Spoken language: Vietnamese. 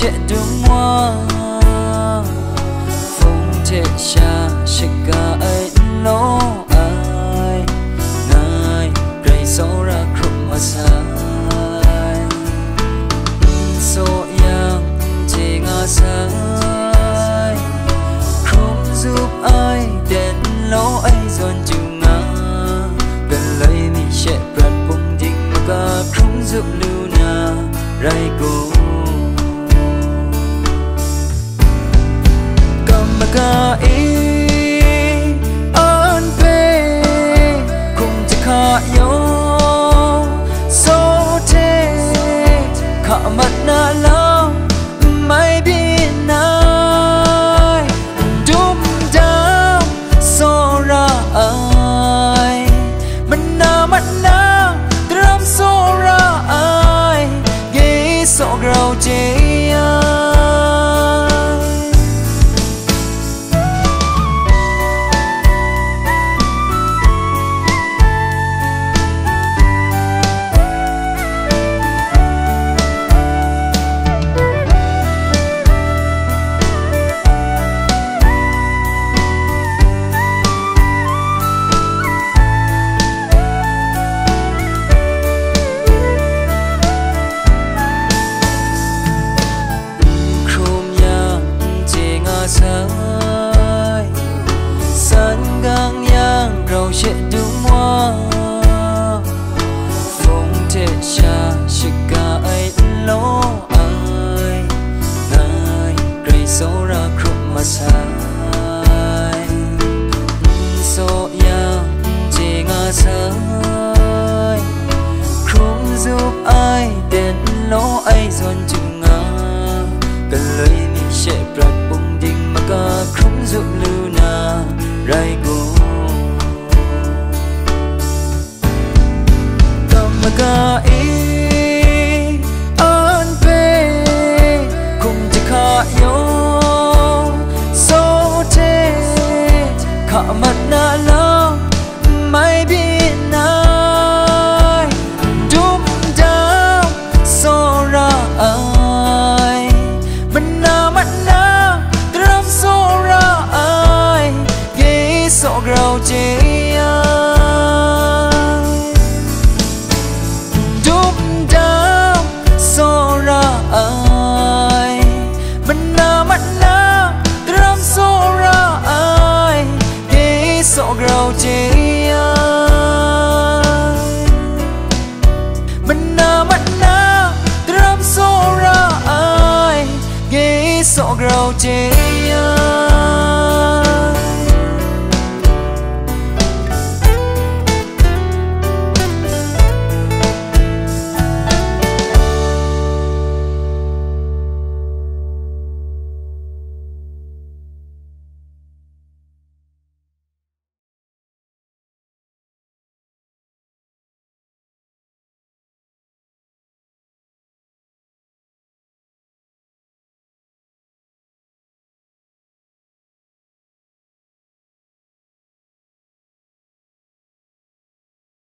san gang đúng hoa phong thể cha sẽ cả ấy nó ai, ngài rây sâu ra khúc mà sai Số yang chỉ ngã sai không giúp ai đến lỗ ấy dọn chừng ngã. Gần lấy mi sẽ bật bùng ding mà cả không giúp lưu na. Rai cô chỉ khá yo so thế khả mặt na la not alone Maybe night Đúng đau So ra ai Mình nào mắt nào Trâm so ra ai Ghi so grau chính no day